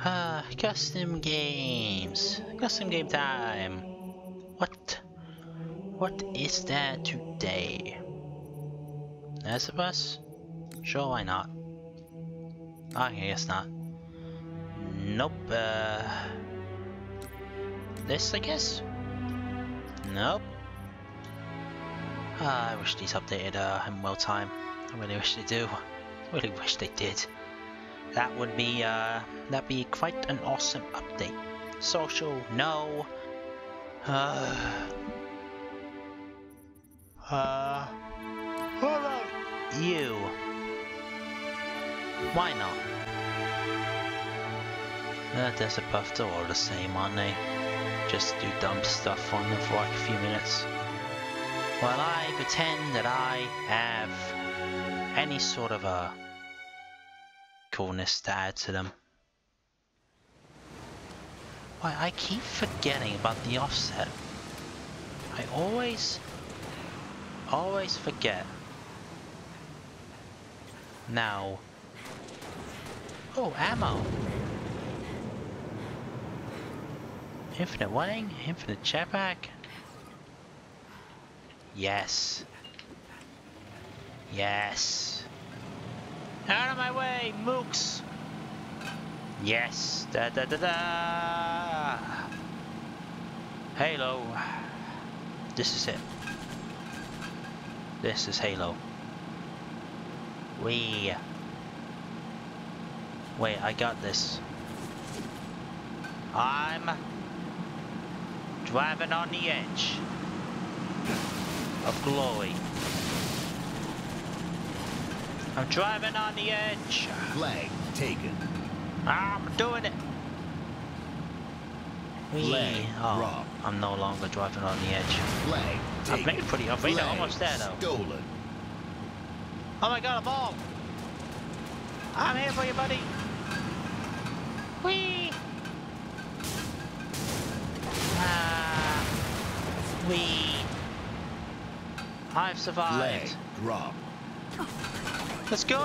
Ah, custom games. Custom game time. What? What is there today? Last of Us? Sure, why not? I guess not. Nope. Uh, this, I guess? Nope. Ah, I wish these updated uh, in well time. I really wish they do. I really wish they did. That would be uh, that'd be quite an awesome update. Social, no. Uh, uh, about you? Why not? Uh, there's a buff, they're all the same, aren't they? Just do dumb stuff on them for like a few minutes. While I pretend that I have any sort of a coolness to add to them. Why, I keep forgetting about the offset. I always, always forget. Now, oh, ammo. Infinite wing, infinite jetpack. Yes. Yes. Out of my way, mooks! Yes. Da da da da. Halo. This is it. This is Halo. We. Wait, I got this. I'm driving on the edge of glory. I'm driving on the edge. Flag taken. I'm doing it. Wee. Flag oh, dropped. I'm no longer driving on the edge. Flag taken. I've made it pretty. I've made it Flag almost there though. Stolen. Oh my god, a ball! I'm here for you, buddy. Whee! Ah, wee! I've survived. Flag drop. Let's go!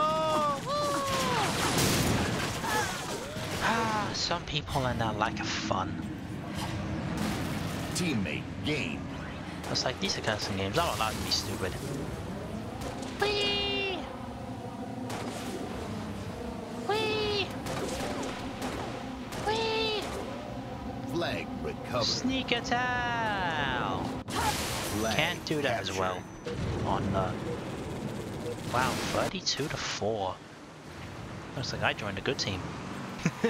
Ah, some people are not like a fun. Teammate gained. It's like these are custom games. I'm not allowed to be stupid. Whee! Whee! Whee! Flag recovered. Sneak attack! Can't do that as well on uh Wow, 32 to 4. Looks like I joined a good team.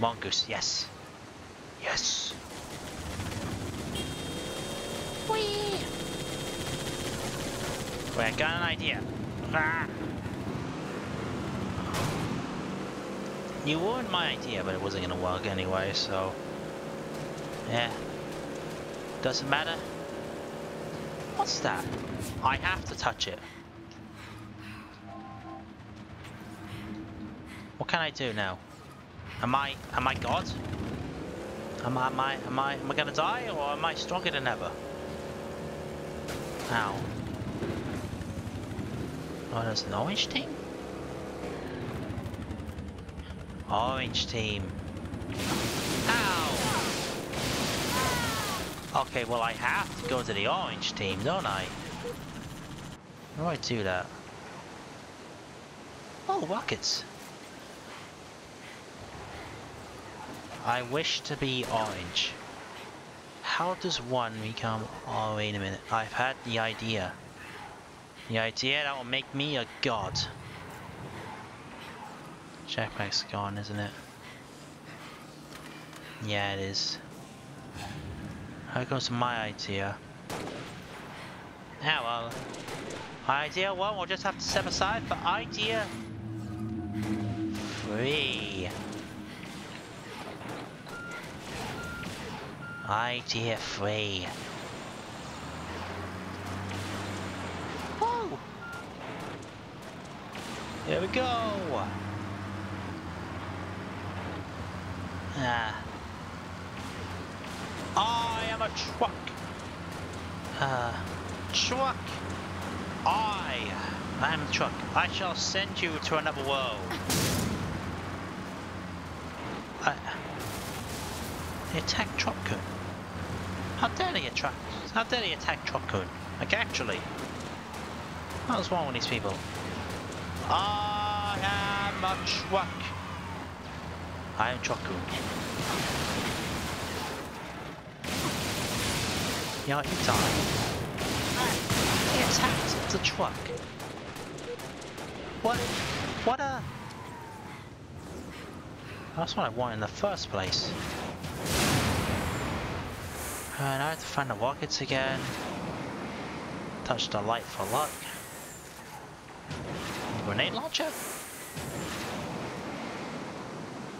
Mongoose, yes. Yes. Whee! Wait, I got an idea. Ah. You ruined my idea, but it wasn't gonna work anyway, so... Yeah. Doesn't matter. What's that? I have to touch it. What can I do now? Am I am I God? Am I am I am I am I gonna die or am I stronger than ever? Ow. Oh, there's an orange team? Orange team. Okay, well I have to go to the orange team, don't I? How do I do that? Oh, rockets. I wish to be orange. How does one become... Oh, wait a minute. I've had the idea. The idea that will make me a god. Jetpack's gone, isn't it? Yeah, it is. Here comes my idea. Yeah, well, idea one we'll just have to step aside for idea three. Idea three. Whoa! Here we go! Ah. A truck. Uh, truck. I am truck. I shall send you to another world. Uh, I, They attack Tropcoon. How dare they attack? How dare they attack Tropcoon? Like actually, what's wrong with these people? I am a truck. I am Tropcoon. Yeah, you die. They attacked the truck. What? What a... That's what I want in the first place. And I have to find the rockets again. Touch the light for luck. Grenade launcher?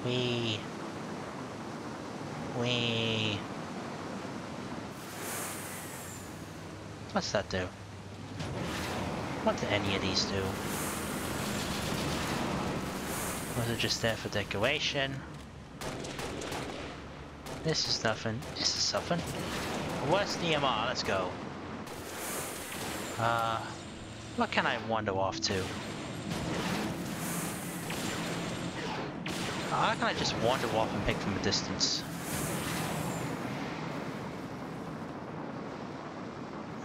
We. We. What's that do? What do any of these do? Was it just there for decoration? This is nothing. This is something. What's the EMR? Let's go. Uh, what can I wander off to? How can I just wander off and pick from a distance?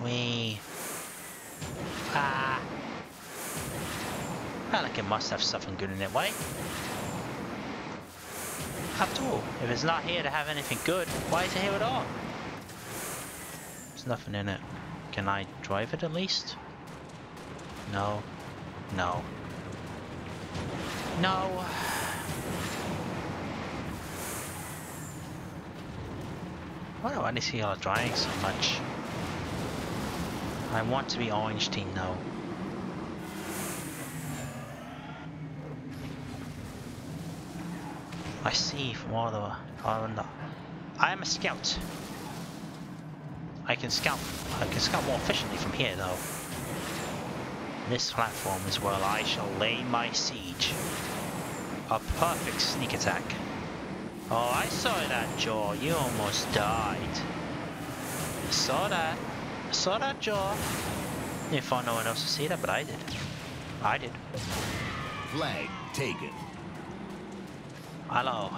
We. Ah. It must have something good in it, way. After all, if it's not here to have anything good, why is it here at all? There's nothing in it. Can I drive it at least? No. No. No. Why do I see y'all drying so much? I want to be orange team though. I see from all the, all I am a scout. I can scout I can scout more efficiently from here though. This platform is where I shall lay my siege. A perfect sneak attack. Oh, I saw that, Jaw. You almost died. I saw that. I saw that, Jaw. If I no one else to see that, but I did. I did. Flag taken. Hello.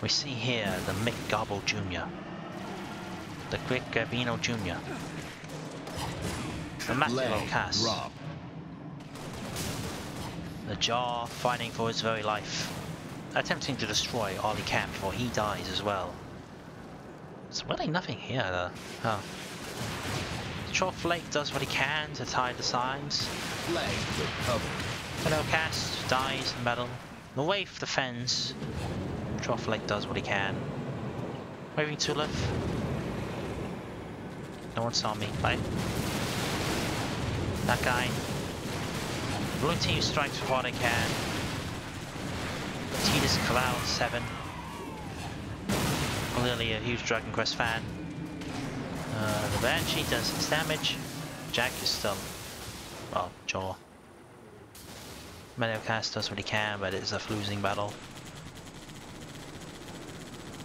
We see here the Mick Gobble Jr. The Quick Gabino Jr. The Flag Cass. drop. The Jaw fighting for his very life. Attempting to destroy Ollie Camp before he dies as well. There's really nothing here though. Oh. Trough Flake does what he can to tie the signs. Hello Cast dies in battle. The Waif defends. Trough Lake does what he can. Waving Tulip. No one saw me. Bye. That guy. Blue team strikes before they can. Titus Cloud 7. Clearly a huge Dragon Quest fan. Uh, the Banshee does its damage. Jack is still... Well, Jaw. Mediocast does what he can, but it's a losing battle.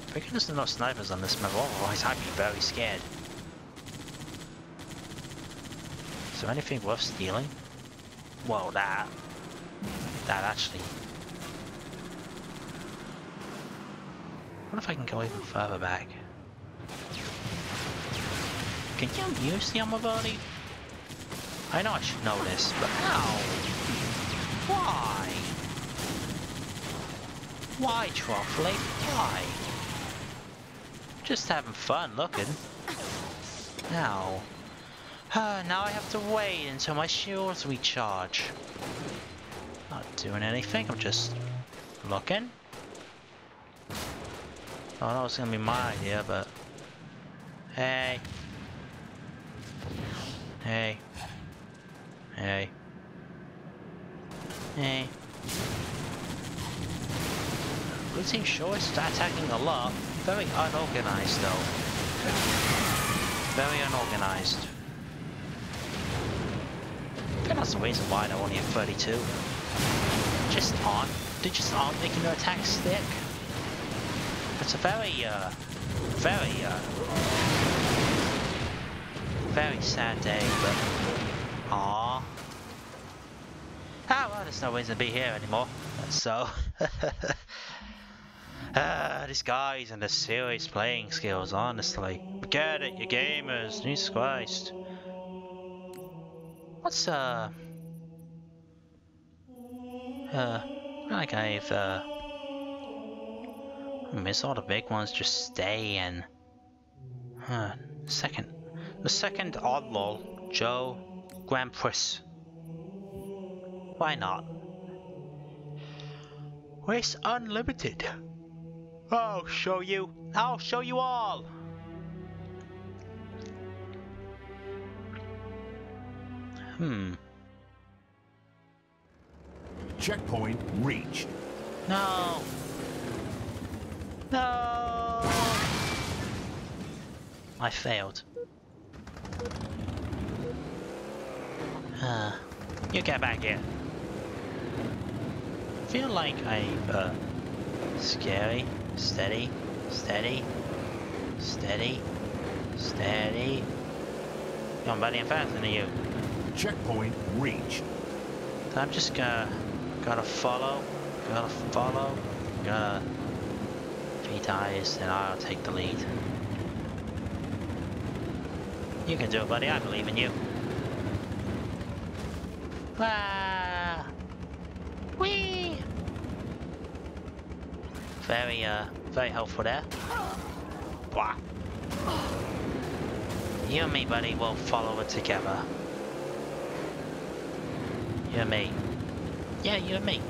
Thank goodness there are no snipers on this map, otherwise I'd be very scared. Is there anything worth stealing? Whoa, that... That actually... What if I can go even further back? Can you use the armor body? I know I should know this, but how? Why? Why, Troughley? Why? Just having fun looking. Now. Uh, now I have to wait until my shields recharge. Not doing anything, I'm just looking. Oh, that was gonna be my idea, but... Hey. Hey. Hey. Hey. Blue team sure is attacking a lot. Very unorganized though. Very unorganized. That's the reason why they're only at 32. Just aren't. They just aren't making their attacks stick. It's a very, uh, very, uh, very sad day, but, aww. Ah, well, there's no reason to be here anymore, so, Ah, these guys and the serious playing skills, honestly. Forget it, you gamers, Jesus Christ. What's, uh... Uh, like I've, uh... Miss all the big ones just stay and... Huh, second. The second oddball, Joe Grand Prix. Why not? Race Unlimited. I'll show you. I'll show you all. Hmm. Checkpoint reached. No. No. I failed. Uh, you get back here. feel like I, uh, scary, steady, steady, steady, steady. Come on, buddy, I'm faster than you. Checkpoint reached. I'm just gonna, gotta follow, gotta follow, gotta, if he dies, then I'll take the lead. You can do it, buddy, I believe in you. Ah! Whee! Very, uh, very helpful there. Wah! You and me, buddy, will follow it together. You and me. Yeah, you and me.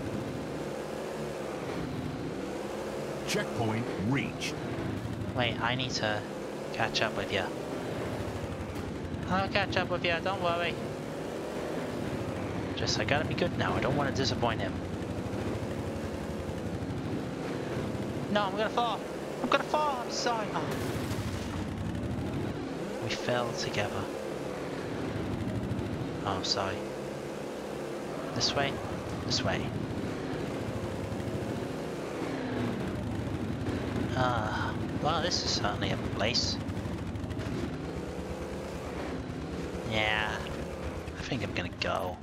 Checkpoint reached. Wait, I need to catch up with you. I'll catch up with you, don't worry. Just, I gotta be good now, I don't want to disappoint him. No, I'm gonna fall! I'm gonna fall, I'm sorry! Oh. We fell together. Oh, sorry. This way? This way. Ah, well, this is certainly a place. Yeah, I think I'm gonna go.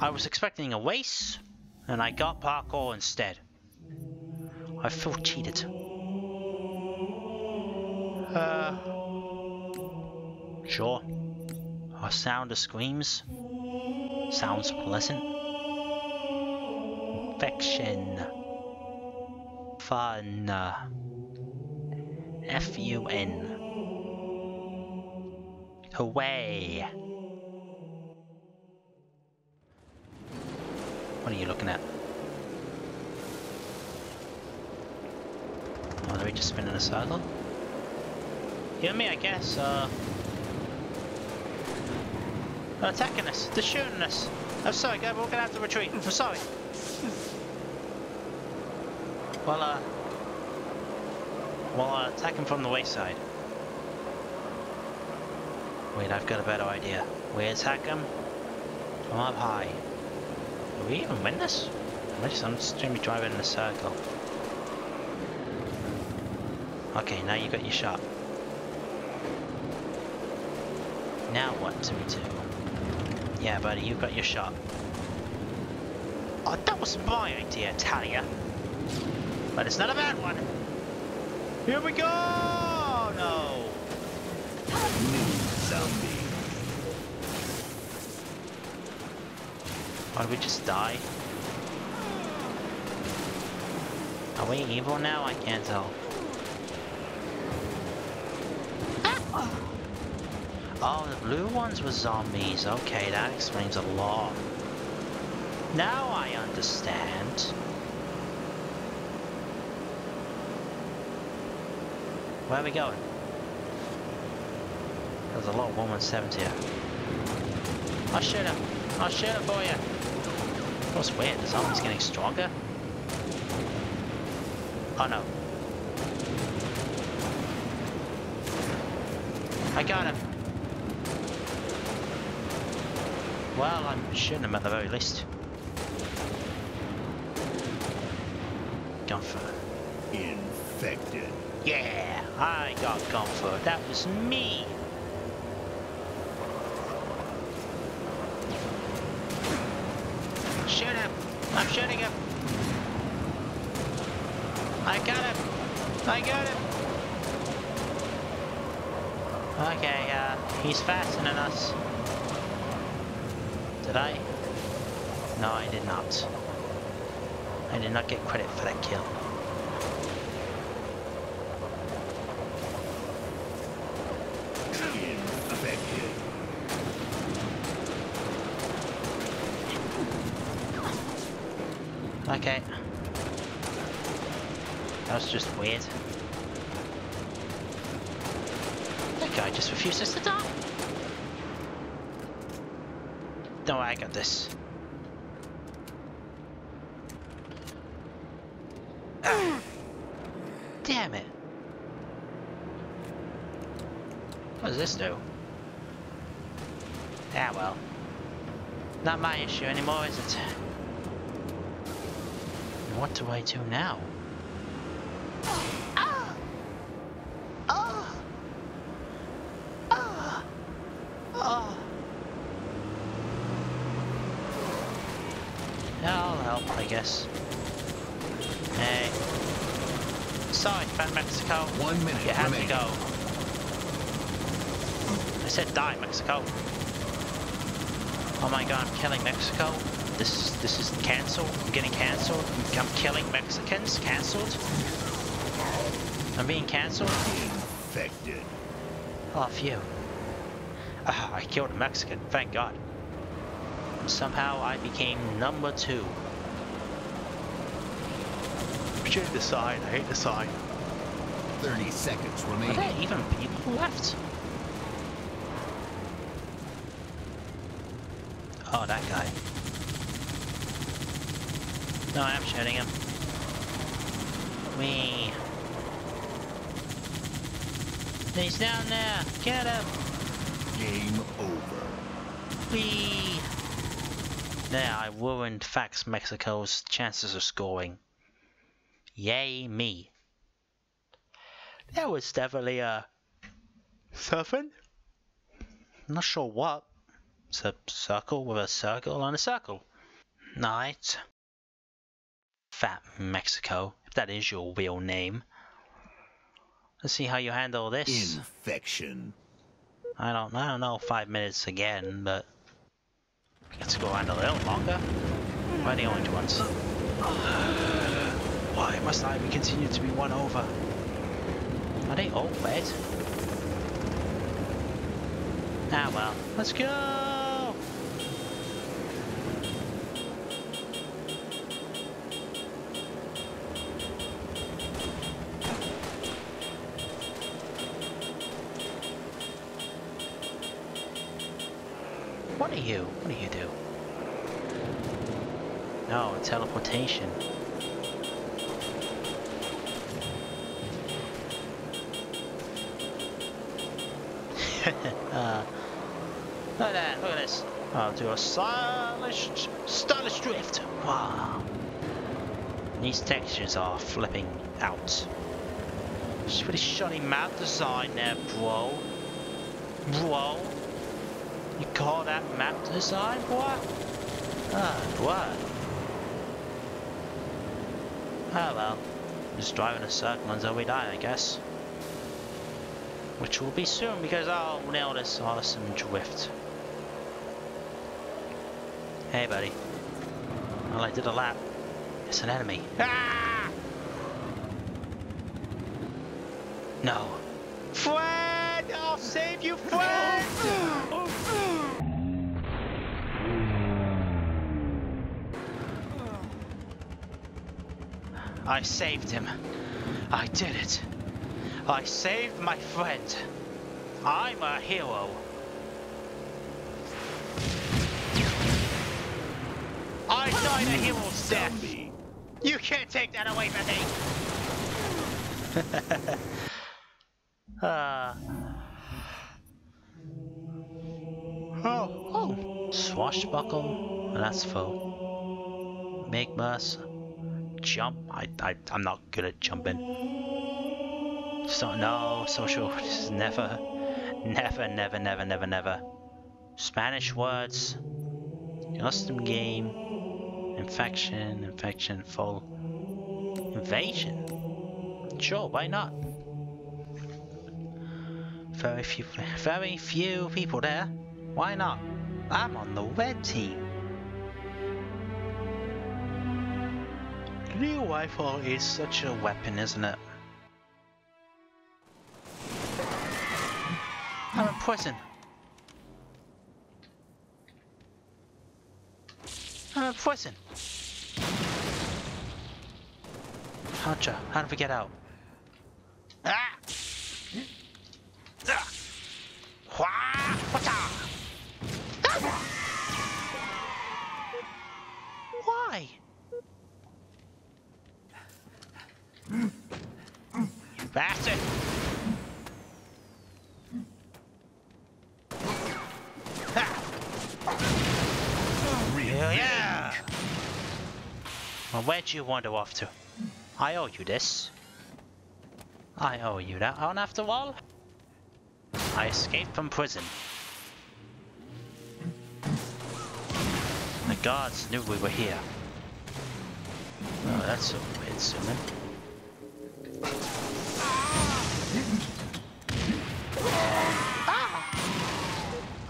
I was expecting a race, and I got parkour instead. I feel cheated. Uh, sure. A sound of screams sounds pleasant. Infection. Fun. F-U-N. Away. What are you looking at? Oh, are we just spinning a circle? You and me, I guess, uh... They're attacking us. They're shooting us. I'm sorry, guys, we're gonna have to retreat. I'm sorry. Well, uh... Well, uh, attack him from the wayside. Wait, I've got a better idea. We attack them from up high. Do we even win this? Just, I'm just gonna be driving in a circle. Okay, now you got your shot. Now what do we do? Yeah, buddy, you've got your shot. Oh, that was my idea, Talia. But it's not a bad one. Here we go! No! New zombie. Why we just die? Are we evil now? I can't tell. Oh, the blue ones were zombies. Okay, that explains a lot. Now I understand. Where are we going? There's a lot of 117 here. I'll shoot him. I'll shoot him for you. What's weird? The zombie's getting stronger? Oh no. I got him. Well, I'm shooting him at the very least. Comfort. Infected. Yeah, I got comfort. That was me. Shoot him. I'm shooting him. I got him! I got him! Okay, uh, he's faster than us. Did I? No, I did not. I did not get credit for that kill. Infected. Okay. That was just weird. That guy just refuses to die. Don't worry, I got this. Ah. Damn it. What does this do? Ah well. Not my issue anymore, is it? What do I do now? Ah! Ah! Ah! Ah! Yeah, I'll help, I guess. Hey. Sorry, Fat Mexico. One minute You have to go. I said die, Mexico. Oh my god, I'm killing Mexico. This this is cancelled. I'm getting cancelled. I'm killing Mexicans. Cancelled. I'm being cancelled. Infected. Oh, phew. Ah, I killed a Mexican. Thank God. Somehow I became number two. I hate the sign. I hate the sign. 30 seconds remaining. Are there even people left? Oh, that guy. No, I am shooting him. Me. He's down there. Get him. Game over. Wee. There, I ruined Fax Mexico's chances of scoring. Yay me. That was definitely a something. Not sure what. It's a circle with a circle and a circle. Night. Fat Mexico, if that is your real name. Let's see how you handle this. Infection. I don't I don't know five minutes again, but let's go on a little longer. Why the orange ones? Why must I be continue to be won over? Are they all red? Ah well, let's go! You? What do you do? No, teleportation. uh, look at that, look at this. I'll do a stylish, stylish drift. Wow. These textures are flipping out. Just pretty shoddy map design there, bro. Bro. You call that map design, what? Ah, what? Oh well. Just driving a circle until we die, I guess. Which will be soon because I'll nail this awesome drift. Hey buddy. Well I did a lap. It's an enemy. Ah! No. Fred! I'll save you, Fred! I saved him. I did it. I saved my friend. I'm a hero. I died a hero's death. You can't take that away from me. uh. Oh, oh. Swashbuckle. That's full. Make mercy. Jump. I, I, I'm not good at jumping. So, no, social. Is never, never, never, never, never, never. Spanish words. Custom game. Infection, infection, full. Invasion. Sure, why not? Very few, very few people there. Why not? I'm on the red team. New rifle is such a weapon, isn't it? I'm in prison. I'm in prison. How'd How did we get out? Ah! Ah! Wah! Whatcha? Ah! Why? You bastard! Ha! Hell yeah! Well, where'd you wander off to? I owe you this. I owe you that one after all. I escaped from prison. The guards knew we were here. Oh, that's a weird, assuming.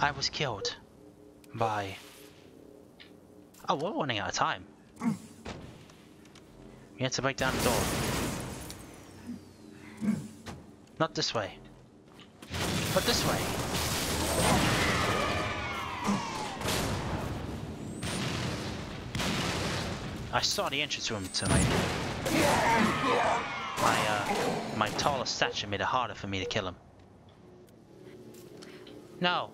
I was killed by... Oh, we're running out of time. We have to break down the door. Not this way. But this way. I saw the entrance room tonight. My, uh, my taller stature made it harder for me to kill him. No.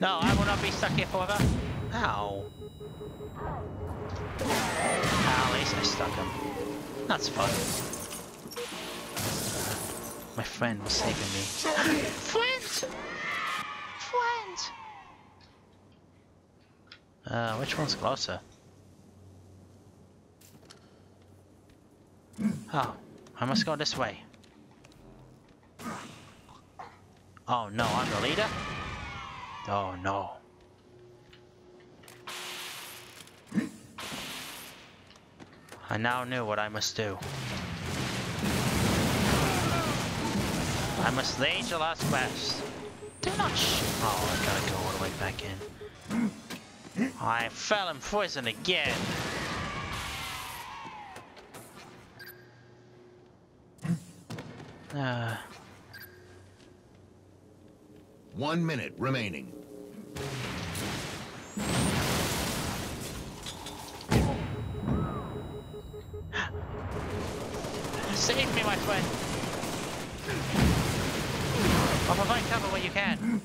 No, I will not be stuck here forever. Ow. At least I stuck him. That's fun. My friend was saving me. Flint! Flint! Uh, which one's closer? Oh, I must go this way. Oh no, I'm the leader? Oh no. I now knew what I must do. I must lay the last quest. Do not Oh, I gotta go all the way back in. I fell in prison again. Uh, One minute remaining. Save me, my friend. I'll provide cover where you can.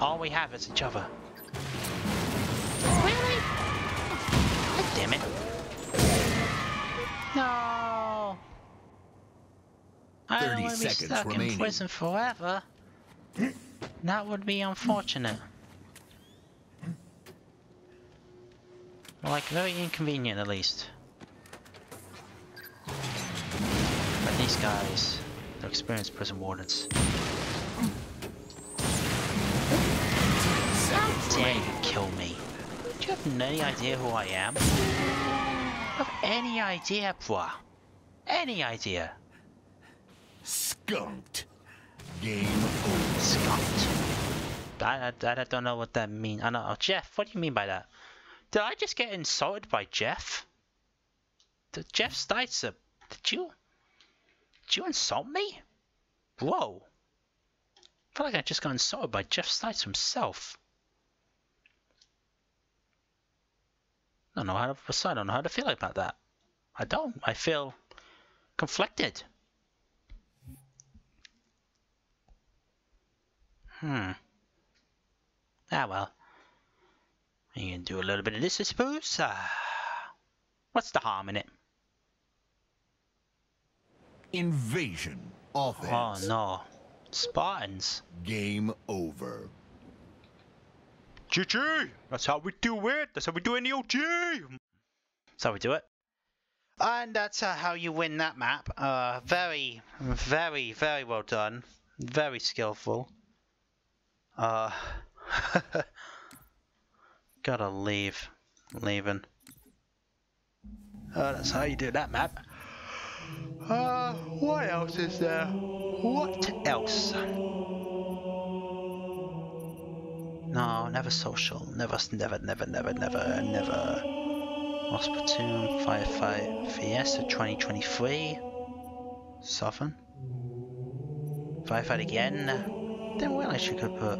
All we have is each other. Really? God damn it. No. I don't want to be stuck remaining. in prison forever. That would be unfortunate. Like, very inconvenient at least. But these guys, they're experienced prison wardens. How dare you kill me? Do you have any idea who I am? Have any idea, bruh? Any idea? Skunked. Game over. Skunked. I, I, I don't know what that means. I know, oh, Jeff, what do you mean by that? Did I just get insulted by Jeff? Did Jeff Steitzer, did you, did you insult me? Whoa. I feel like I just got insulted by Jeff Steitzer himself. I don't know how to, I don't know how to feel about that. I don't. I feel conflicted. Hmm. Ah well. You can do a little bit of this, I suppose. Uh, what's the harm in it? Invasion. Offense. Oh no. Spartans. Game over. GG! That's how we do it! That's how we do it in the OG! That's how we do it. And that's uh, how you win that map. Uh, very, very, very well done. Very skillful. Uh, gotta leave. Leaving. Uh, that's how you do that map. Uh, what else is there? What else? No, never social. Never, never, never, never, never, never. Lost Platoon, Firefight, Fiesta 2023. Soften. Firefight again. Didn't realize you could put.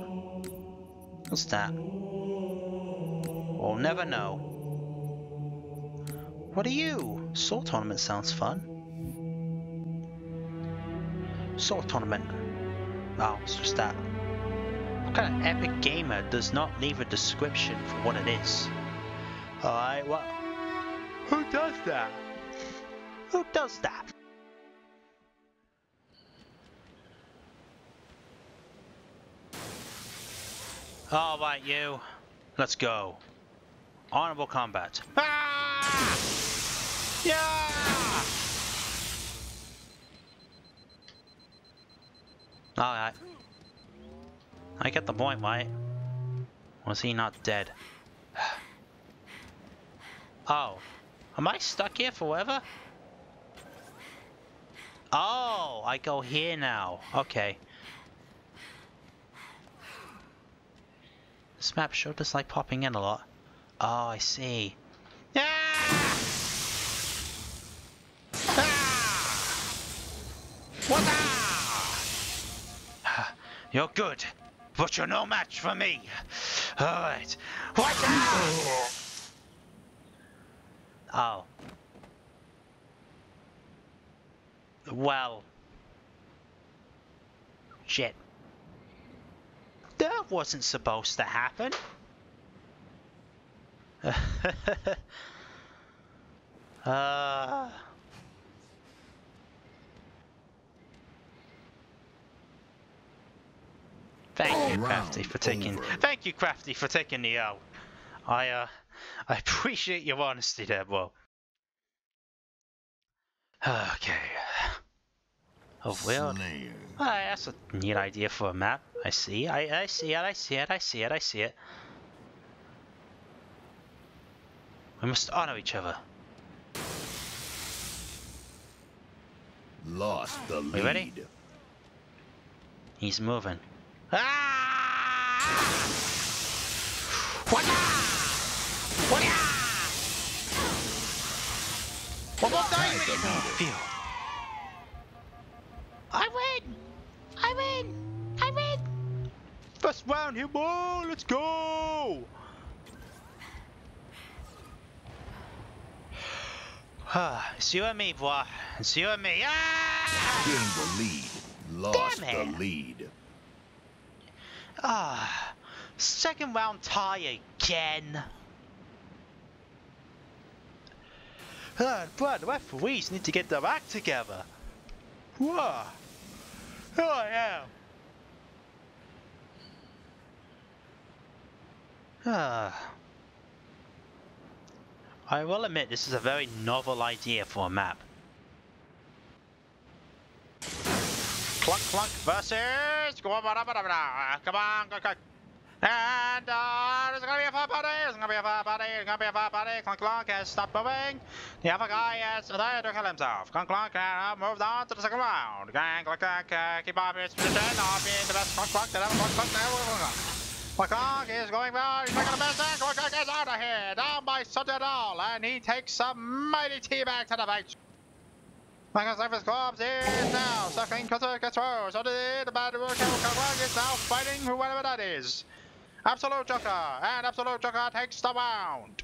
What's that? We'll never know. What are you? Sword tournament sounds fun. Sword tournament. Oh, it's just that. What kind of epic gamer does not leave a description for what it is? Alright, what? Who does that? Who does that? Alright, you. Let's go. Honorable combat. Ah! Yeah! Alright. I get the point, right? Was he not dead? oh. Am I stuck here forever? Oh, I go here now. Okay. This map sure does like popping in a lot. Oh, I see. Ah! Ah! What ah! You're good, but you're no match for me. Alright. What Oh. Well. Shit. That wasn't supposed to happen. Uh... Thank you, Crafty, for taking. Thank you, Crafty, for taking the L. I uh, I appreciate your honesty there, bro. Okay. Oh well. Oh, that's a neat idea for a map. I see. I I see it. I see it. I see it. I see it. We must honor each other. Lost the lead. We ready? He's moving. Ah! What? What? One more time. Feel. I win. I win. I win. First round here, boy. Let's go. It's you and me, boy. It's you and me. Ah! Gained the lead. Lost the lead. Ah, second round tie again. Ah, but the referees need to get their act together. Whoa. Here I am. Ah. I will admit this is a very novel idea for a map. Clunk Clunk versus Come on, come on. And uh, there's gonna be a fire party, there's gonna be a fire party, there's gonna be a fire party. Clunk Clunk has stopped moving. The other guy has there to kill himself. Clunk Clunk uh, moved on to the second round. Clunk Clunk uh, keep up his position, off being the best Clunk Clunk that ever Clunk Clunk ever Clunk Clunk is going well, he's making the best and Clunk is out of here, down by such a doll, and he takes a mighty teabag to the face. Michael Cypher's corpse is now suffering control control. So the bad Clunk is now fighting whoever that is. Absolute Joker, and Absolute Joker takes the round.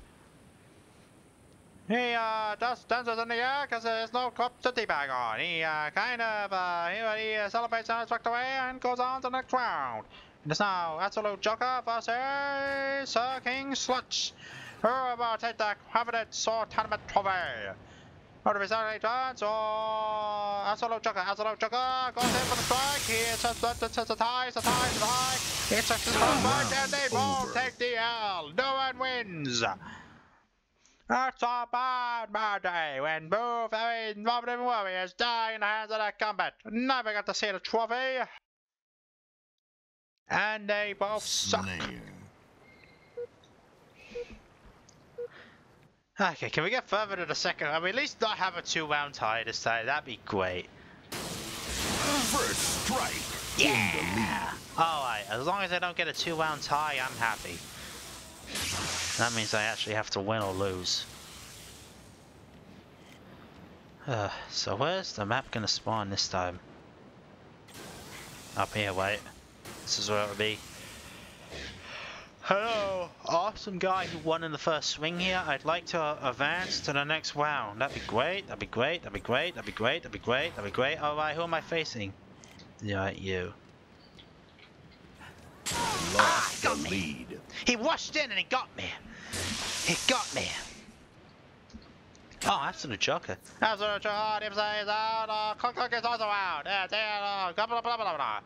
He uh, just dances in the air because there's no cup to teabag on. He uh, kind of uh, he, he celebrates and is away and goes on to the next round. It is now Absolute Joker versus Sir King Sludge. Who will take the coveted sword tournament trophy? Out of his early turns, or oh, Absolute Joker, Absolute Joker goes in for the strike. He it's a, it's a, it's tie, it's a tie, it's a tie. It's a strike, and they both take the L. No one wins. That's a bad, bad day when both very involving warriors die in the hands of that combat. Never got to see the trophy. And they both suck. Okay, can we get further to the second? I mean, at least not have a two-round tie this time. That'd be great. First strike. Yeah. All right. As long as I don't get a two-round tie, I'm happy. That means I actually have to win or lose. Uh, so where's the map gonna spawn this time? Up here, wait. This is where it'll be. Hello, awesome guy who won in the first swing here. I'd like to advance to the next round. That'd be great, that'd be great, that'd be great, that'd be great, that'd be great, that'd be great. Alright, who am I facing? Yeah, you. Lost the lead. He rushed in and he got me. He got me. Oh, absolute joker. Absolute joker. If says out, uh, Clunk Clunk is also out. Yeah, yeah, blah blah blah blah blah.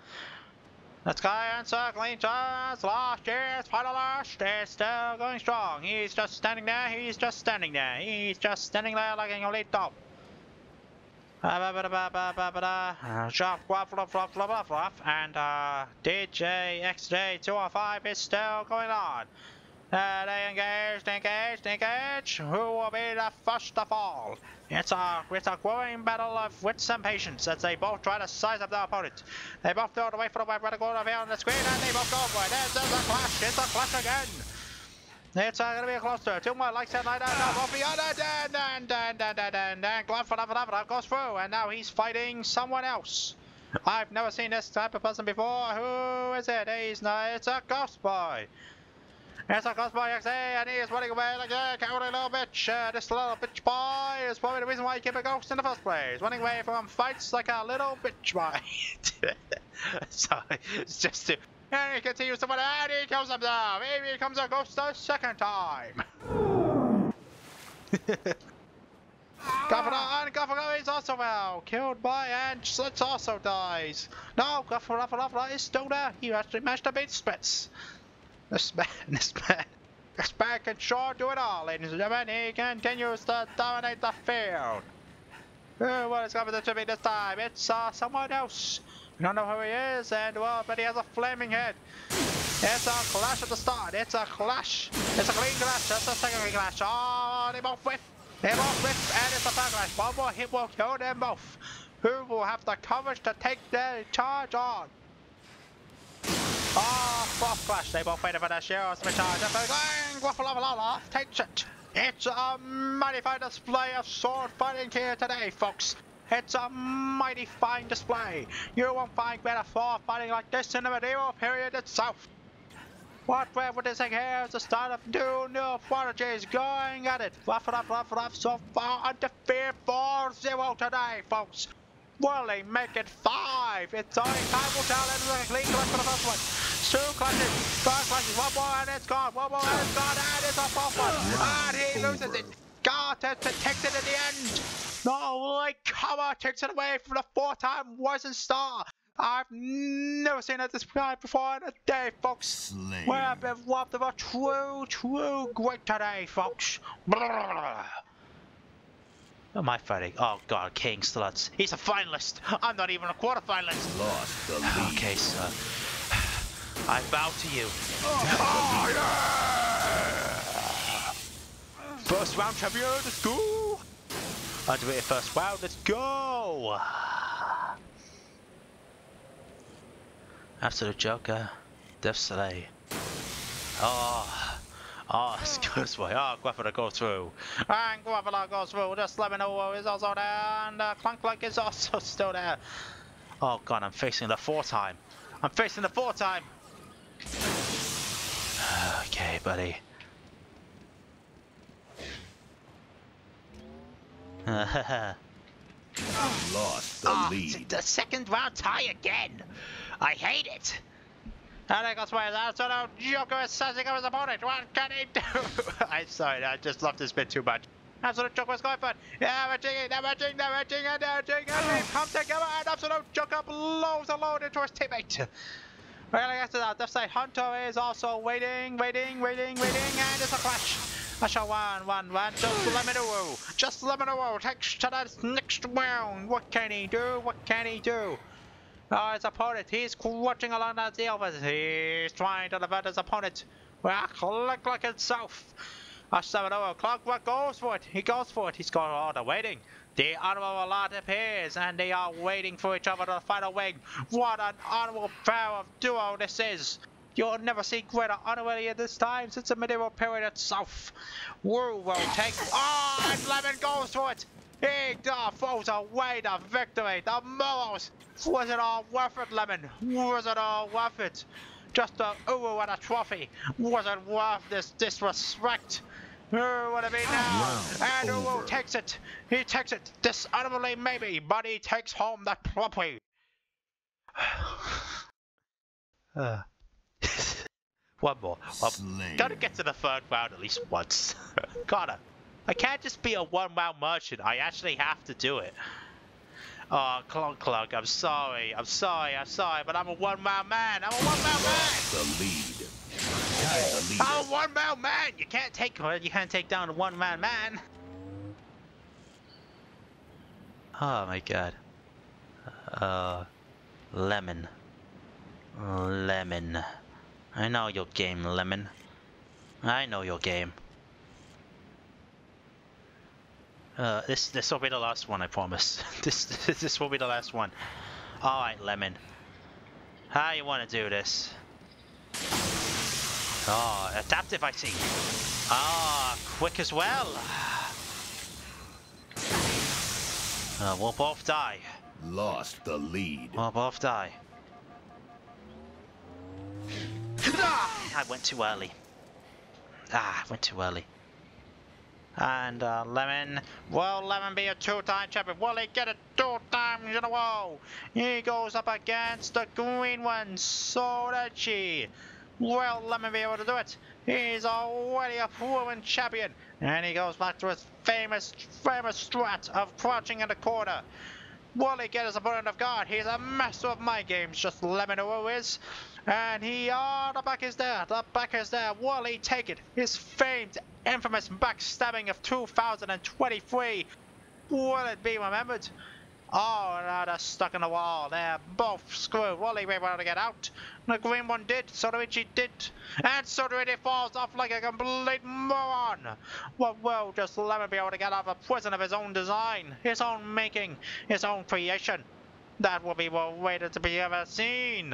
Let's go and circling just year's final last is still going strong. He's just standing there, he's just standing there, he's just standing there like an elite top. And uh, DJ XJ205 is still going on. Uh, they engaged, engaged, engaged. Who will be the first to fall? It's a, it's a growing battle of wits and patience as they both try to size up their opponent. They both throw it away for the web reticle reveal on the screen and they both go for it. There's, there's a clash. It's a clash again. It's uh, gonna be a cluster. Two more likes that night and now both beyond it and and and and and and and glove for love for goes through and now he's fighting someone else. I've never seen this type of person before. Who is it? He's not. It's a ghost boy. It's a Cosmo XA, and he is running away like a cowardly little bitch. Uh, this little bitch boy is probably the reason why he became a ghost in the first place. Running away from fights like a little bitch boy. Sorry, it's just to... And he continues to run, and he kills himself. Maybe he becomes a ghost a second time. And Governor is also well killed by and Slits also dies. No, Governor is still there. He actually managed to beat Spitz. This man, this man, this man can sure do it all, ladies and gentlemen. He continues to dominate the field. Uh, what is coming to me this time? It's uh, someone else. We don't know who he is, and well, but he has a flaming head. It's a clash at the start. It's a clash. It's a clean clash. It's a second clash. Oh, they both whip. They both whip, and it's a third clash. One more hit will kill them both. Who will have the courage to take their charge on? Ah, oh, fourth clash. They both waited for their shields to it. It's a mighty fine display of sword fighting here today, folks. It's a mighty fine display. You won't find better sword fighting like this in the medieval period itself. What we're witnessing here is the start of two new prodigies going at it. Rough, rough, rough, rough, so far undefeated 4-0 today, folks. Will they make it five? It's only time will tell. It's a clean clutch for the first one. Two clutches, third clutches, one more and it's gone. One more and it's gone, and it's a fourth one. And he loses it. Garter takes it in the end. No, like cover takes it away from the fourth time. Wasn't star. I've never seen it this guy before in a day, folks. Slain. We have been robbed of a true, true great today, folks. Blah. Who am I fighting? Oh god, King Sluts. He's a finalist! I'm not even a quarter finalist! Lost the lead. Okay, so I bow to you. Oh, First round champion, let's go! Undefeated first round, let's go! Absolute Joker, Death Slay. Oh, oh, excuse me. Oh, Guafada goes through. And Guafada goes through. Just let me know is also there. And uh, Clunk Clunk is also still there. Oh god, I'm facing the four time. I'm facing the four time. Okay, buddy. Lost the Ah, lead. the second round tie again. I hate it. And I got my last one out. Joker is sizing up his opponent. What can he do? I'm sorry, I just love this bit too much. Absolute Joker is going for it. Damaging damaging, damaging, and damaging. And they come together, and Absolute Joker blows a load into his teammate. We're gonna get to that. Left side Hunter is also waiting, waiting, waiting, waiting, and it's a clash. I shall one, one, one. Just let me know. Just let me know. Takes to that next round. What can he do? What can he do? Oh, his opponent. He's clutching along that the Elvis. He's trying to divert his opponent. Well, look like himself. A 7 Clockwork goes for it. He goes for it. He's got all the waiting. The honorable lot appears, and they are waiting for each other to fight a wing. What an honorable pair of duo this is! You'll never see greater honorability at this time since the medieval period itself. Wu will take. Oh, and Lemon goes for it! He throws away the victory. The morals. Was it all worth it, Lemon? Was it all worth it? Just a Uwu and a trophy. Was it worth this disrespect? Uh, what have he now? Round and Uwu over. takes it. He takes it. Dishonorably, maybe, but he takes home that trophy. uh. one more. One Gotta get to the third round at least once. Gotta. I can't just be a one round merchant. I actually have to do it. Oh, Clunk Clunk, I'm sorry. I'm sorry. I'm sorry, but I'm a one round man. I'm a one round man. The lead. Tied the leader. I'm a one round man. You can't take you can't take down a one man man. Oh my god. Uh, lemon. Lemon. I know your game, Lemon. I know your game. Uh, this this will be the last one, I promise. this this will be the last one. All right, Lemon. How you want to do this? Oh, adaptive, I see. Ah, quick as well. Uh, we'll both die. Lost the lead. We'll both die. Ah, I went too early. Ah, I went too early. And uh, Lemon, will Lemon be a two-time champion? Will he get it two times in a row? He goes up against the green one, Sodachi. Will me be able to do it? He's already a proven champion. And he goes back to his famous, famous strat of crouching in the corner. Will he get his opponent off guard? He's a master of my games, just Lemon who is. And he, oh, the back is there, the back is there. Will he take it? His famed, infamous backstabbing of 2023. Will it be remembered? Oh, no, they're stuck in the wall. They're both screwed. Will he be able to get out? The green one did, Sodoichi did. And Sodoichi falls off like a complete moron. What will just Lemon be able to get out of a prison of his own design, his own making, his own creation? That will be well waited to be ever seen.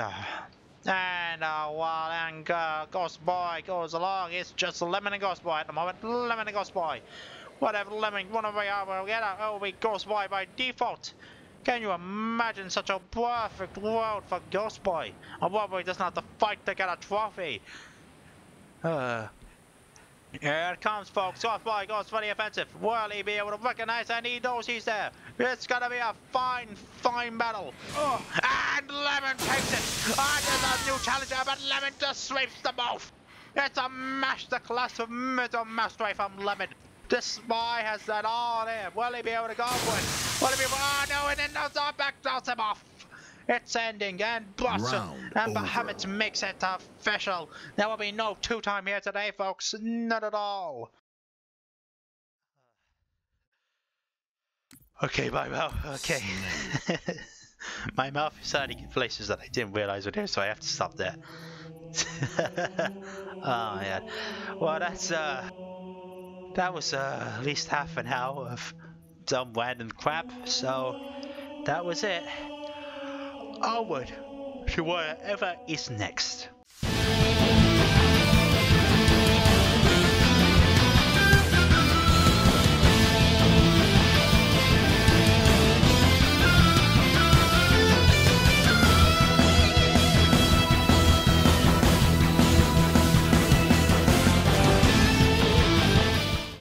And uh, while and, Ghost Boy goes along, it's just Lemon and Ghost Boy at the moment. Lemon and Ghost Boy. Whatever Lemon, one of we are will get out, it will be Ghost Boy by default. Can you imagine such a perfect world for Ghost Boy? A world where he doesn't have to fight to get a trophy. Uh, here it comes, folks. Ghost Boy goes for the offensive. Will he be able to recognize and he knows he's there? It's gonna be a fine, fine battle. Oh, and Lemon takes it. And there's a new challenger, but Lemon just sweeps them off. It's a masterclass of middle mastery from Lemon. This spy has that on him. Will he be able to go for it? Will he be able Oh no, and then those are back throws him off. It's ending and Blossom Round and over. Bahamut makes it official. There will be no two-time here today, folks. Not at all. Okay, my mouth. Okay. my mouth is starting in places that I didn't realize were there, so I have to stop there. oh man. Well, that's uh, that was uh, at least half an hour of dumb random crap. So that was it. Onward to whatever is next.